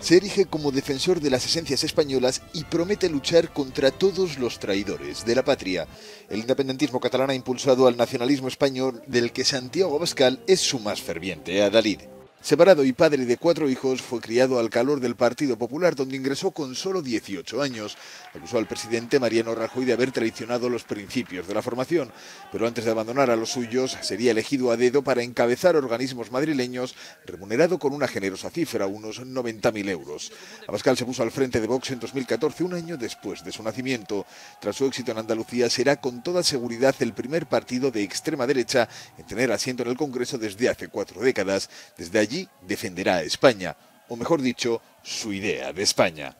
Se erige como defensor de las esencias españolas y promete luchar contra todos los traidores de la patria. El independentismo catalán ha impulsado al nacionalismo español del que Santiago Abascal es su más ferviente adalid. Separado y padre de cuatro hijos, fue criado al calor del Partido Popular, donde ingresó con solo 18 años. Acusó al presidente Mariano Rajoy de haber traicionado los principios de la formación, pero antes de abandonar a los suyos, sería elegido a dedo para encabezar organismos madrileños, remunerado con una generosa cifra, unos 90.000 euros. Abascal se puso al frente de Vox en 2014, un año después de su nacimiento. Tras su éxito en Andalucía, será con toda seguridad el primer partido de extrema derecha en tener asiento en el Congreso desde hace cuatro décadas. Desde allí defenderá a España, o mejor dicho, su idea de España.